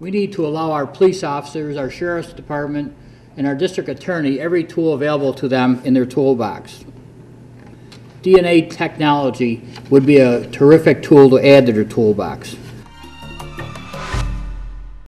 We need to allow our police officers, our sheriff's department, and our district attorney every tool available to them in their toolbox. DNA technology would be a terrific tool to add to their toolbox.